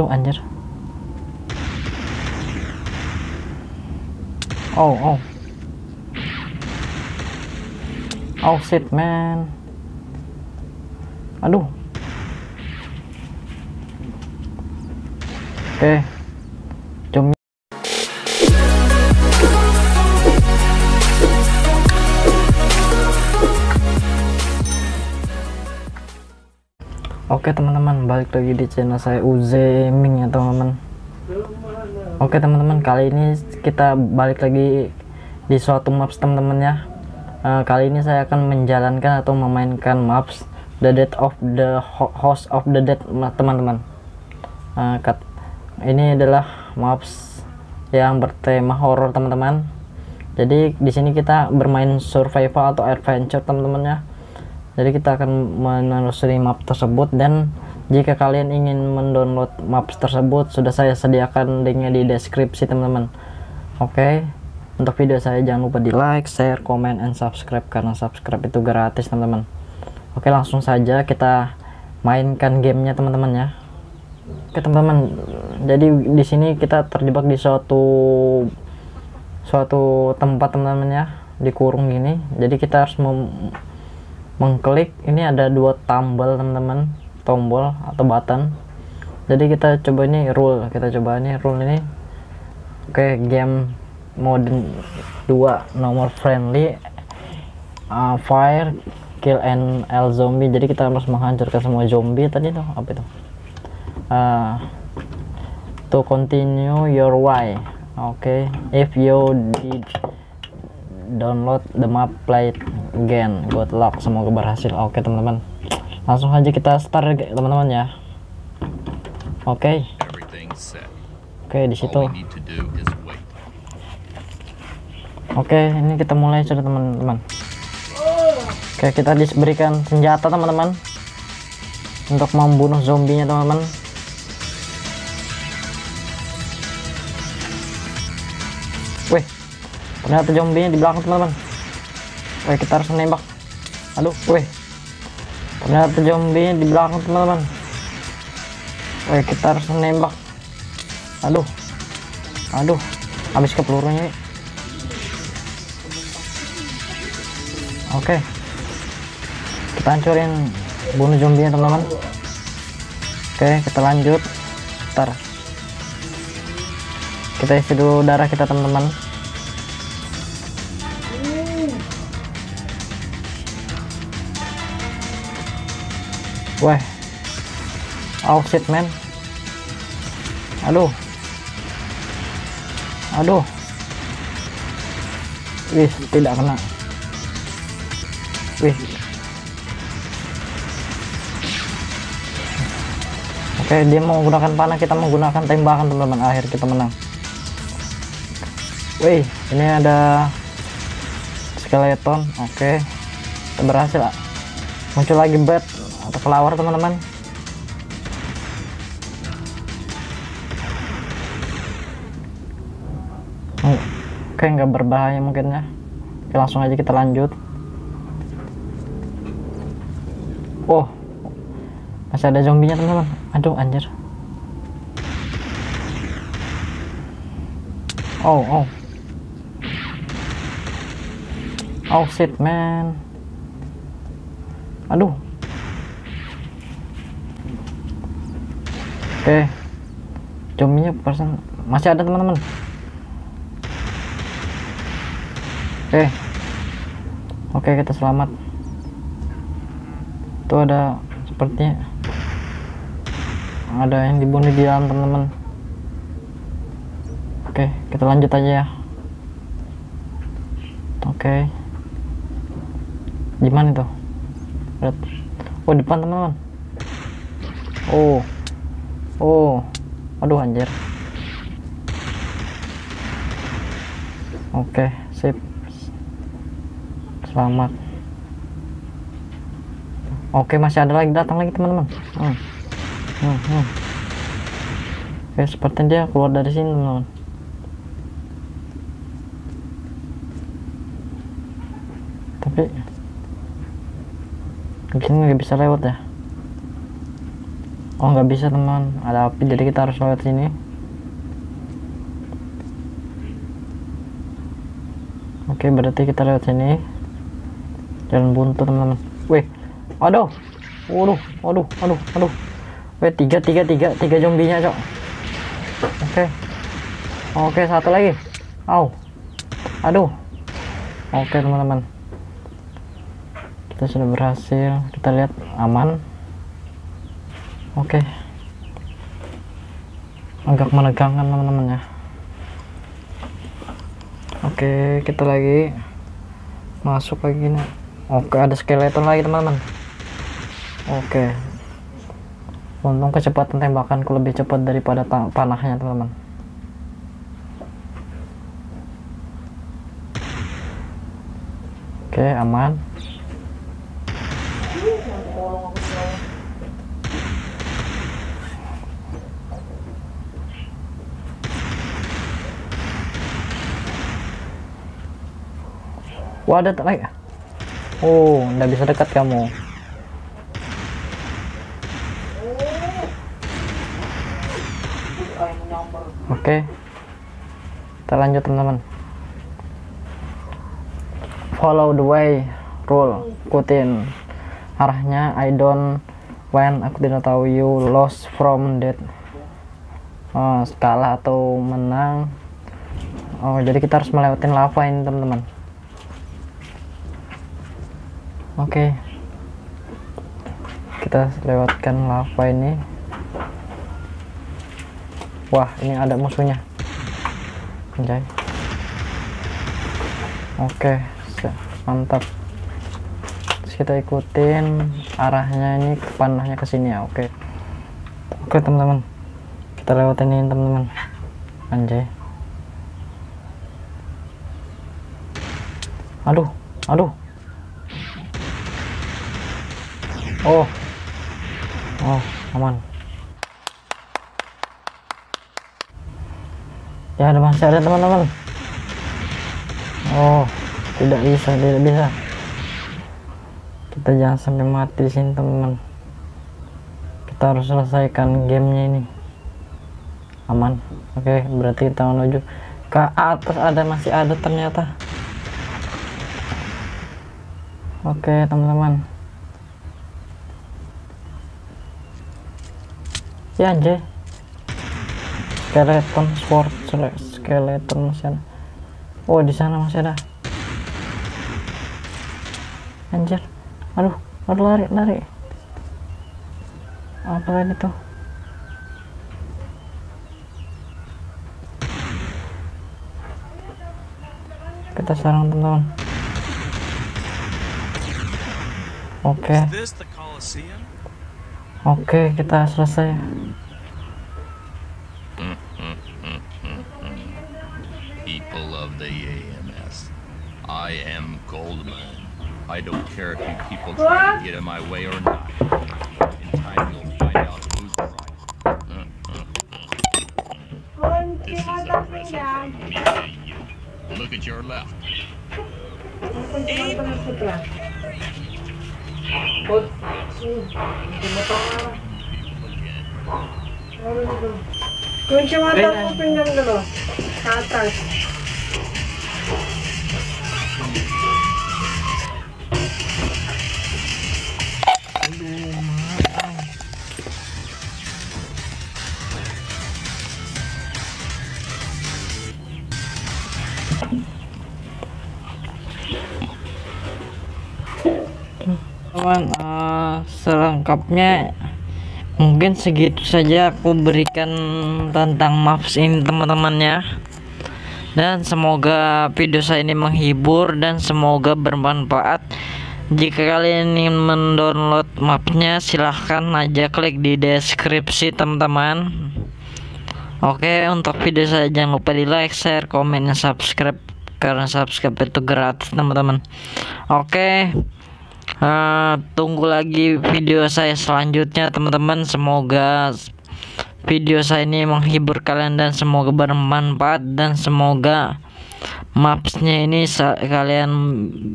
aduh anjir. Oh oh. Oh shit man. Aduh. Oke jom Oke teman-teman balik lagi di channel saya Uzeming ya teman-teman. Oke teman-teman kali ini kita balik lagi di suatu maps teman-teman ya. Uh, Kali ini saya akan menjalankan atau memainkan maps The Dead of the House of the Dead teman-teman. Uh, Ini adalah maps yang bertema horror teman-teman. Jadi di sini kita bermain survival atau adventure teman-teman ya jadi kita akan menelusuri map tersebut dan jika kalian ingin mendownload maps tersebut sudah saya sediakan linknya di deskripsi teman-teman. Oke? Okay. untuk video saya jangan lupa di like share comment and subscribe karena subscribe itu gratis teman-teman. Oke okay, langsung saja kita mainkan gamenya teman-teman ya. Oke teman-teman. Jadi di sini kita terjebak di suatu suatu tempat teman-teman ya. Dikurung gini jadi kita harus mengklik ini ada dua tombol teman-teman. Tombol atau button. Jadi kita coba ini rule. Kita coba ini rule ini. Oke okay, game mode 2 nomor friendly. Uh, fire kill and l zombie. Jadi kita harus menghancurkan semua zombie. Tadi tuh apa itu? Uh, to continue your way. Oke okay. if you did download the map play again good luck. Semoga berhasil. Oke okay, teman-teman. Langsung aja kita start teman-teman ya. Oke. Okay. oke okay, di situ. Oke okay, ini kita mulai sudah teman-teman. Oke okay, kita diberikan senjata teman-teman. Untuk membunuh zombinya teman-teman. Wih ternyata zombie di belakang teman-teman Wih kita harus menembak. Aduh wih ternyata zombie di belakang teman-teman. Wih kita harus menembak. Aduh. Aduh. Habis ke pelurunya oke. Kita hancurin bunuh zombie teman-teman. Oke kita lanjut. Ntar. Kita isi dulu darah kita teman-teman Wah. Oh man. Aduh. Aduh. Wih, tidak kena. Wih. Oke, dia menggunakan panah, kita menggunakan tembakan teman-teman. Akhir kita menang. Wih, ini ada skeleton. Oke. Kita berhasil. Muncul lagi bed flower teman-teman. Oke nggak berbahaya mungkin ya. Oke, langsung aja kita lanjut. Oh masih ada zombinya teman-teman. Aduh anjir. Oh oh. Oh shit man. Aduh oke zombinya persen masih ada teman-teman. Oke oke kita selamat. Itu ada sepertinya ada yang dibunuh di dalam teman-teman. Oke kita lanjut aja ya. Oke. Gimana itu? Oh depan teman-teman. Oh oh. Aduh anjir. Oke sip. Selamat. Oke masih ada lagi datang lagi teman-teman. Hmm. Hmm, hmm. oke sepertinya dia keluar dari sini teman-teman. Tapi mungkin nggak bisa lewat ya oh nggak bisa teman. Ada api jadi kita harus lewat sini. Oke berarti kita lewat sini. Jalan buntu teman-teman. Wih aduh. Waduh waduh aduh aduh wih tiga tiga tiga tiga zombinya cok. Oke. Oke satu lagi. Au. Aduh. Oke teman-teman. Kita sudah berhasil. Kita lihat aman oke. Agak menegangkan teman-teman ya. Oke kita lagi masuk lagi nih. Oke ada skeleton lagi teman-teman. Oke. Untung kecepatan tembakanku lebih cepat daripada panahnya teman-teman. Oke aman Wah ada lagi. Oh, nggak bisa dekat kamu. Oke. Kita lanjut teman-teman. Follow the way rule. Ikutin arahnya. I don't when aku tidak tahu you lost from that. Oh, skala atau menang. Oh, jadi kita harus melewatin lava ini teman-teman. Oke. Kita lewatkan lava ini. Wah, ini ada musuhnya. Anjay. Oke, mantap. Terus kita ikutin arahnya ini panahnya ke sini ya. Oke. Oke, teman-teman. Kita lewatin ini, teman-teman. Anjay. Aduh, aduh. Oh. Oh, aman. Ya, ada masih ada teman-teman. Oh, tidak bisa, tidak bisa. Kita jangan sampai mati di sini, teman-teman. Kita harus selesaikan gamenya ini. Aman. Oke, berarti kita menuju ke atas ada masih ada ternyata. Oke, teman-teman. Ya anjay. Skeleton sword skeleton masih ada. Oh di sana masih ada. Anjir. Aduh aduh lari lari. Apa lagi tuh? Kita serang teman-teman. Oke. Okay. Oke, kita selesai. The AMS, I am Goldman. I don't care if you people try to get in my way or not. In time, you'll find out who's right. This is a present from me to you. Look at your left. Put. Hindi mo to Kunci mata ko pinggan dulu. Ke atas. Selengkapnya mungkin segitu saja aku berikan tentang maps ini teman-teman ya dan semoga video saya ini menghibur dan semoga bermanfaat. Jika kalian ingin mendownload mapnya silahkan aja klik di deskripsi teman-teman. Oke untuk video saya jangan lupa di like share komen dan subscribe. Karena subscribe itu gratis teman-teman. Oke uh, tunggu lagi video saya selanjutnya teman-teman. Semoga video saya ini menghibur kalian dan semoga bermanfaat dan semoga mapsnya ini kalian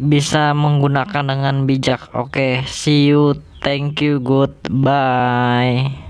bisa menggunakan dengan bijak. Oke okay, see you. Thank you. Goodbye